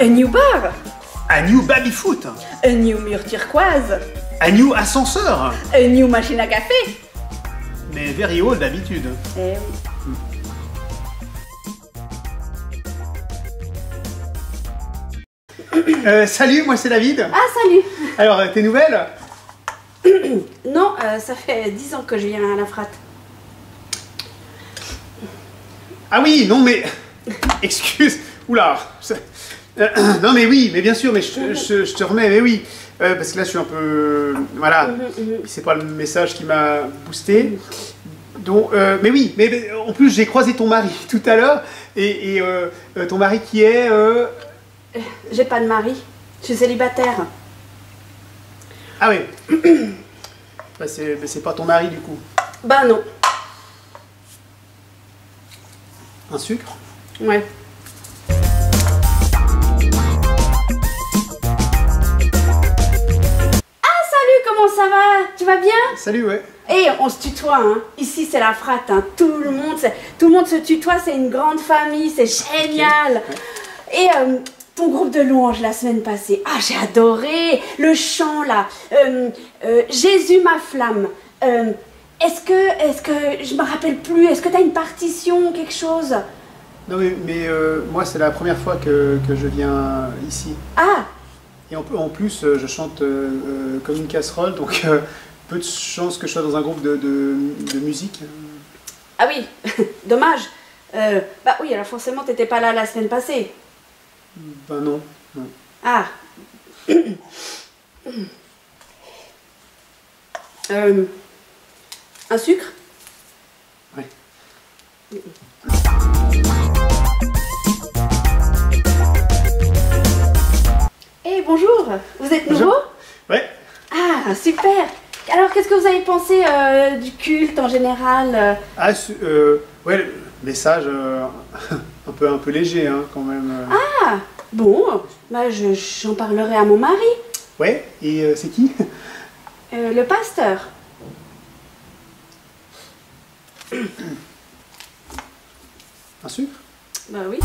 Un new bar Un new baby-foot Un new mur turquoise Un new ascenseur Un new machine à café Mais very old d'habitude. Eh oui. Euh, salut, moi c'est David. Ah, salut Alors, euh, tes nouvelles? Non, euh, ça fait 10 ans que je viens à la frate. Ah oui, non mais... Excuse. Oula. Euh, non mais oui, mais bien sûr, mais je, je- je te remets, mais oui. Euh, parce que là je suis un peu... Voilà. C'est pas le message qui m'a boosté. Donc, euh, mais oui, mais, mais en plus j'ai croisé ton mari tout à l'heure. Et, et, ton mari qui est... J'ai pas de mari. Je suis célibataire. Ah oui. Bah, c'est bah, c'est pas ton mari du coup. Bah non. Un sucre? Ouais. Tu vas bien Salut, ouais. Eh, on se tutoie, hein. Ici, c'est la frate, hein. Tout le monde, tout le monde se tutoie, c'est une grande famille, c'est génial. Et euh, ton groupe de louanges la semaine passée, ah, j'ai adoré le chant là. Euh, euh, Jésus ma flamme. Est-ce que, est-ce que, je me rappelle plus. Est-ce que tu as une partition, quelque chose? Non mais, mais, moi c'est la première fois que, que je viens ici. Ah, Et en, plus euh, je chante euh, euh, comme une casserole, donc peu de chance que je sois dans un groupe de, de, de musique. ah oui. Dommage. Euh, bah oui, alors forcément, t'étais pas là la semaine passée. Ben non. non. Ah. Euh, un sucre? Ouais. Bonjour, vous êtes nouveau Ouais. Ah super. Alors qu'est-ce que vous avez pensé euh, du culte en général euh Ah, euh, ouais, le message euh, un, peu, un peu léger hein, quand même. Ah bon, bah je- j'en parlerai à mon mari, Ouais, et c'est qui? Le pasteur. Un sucre? Bah oui.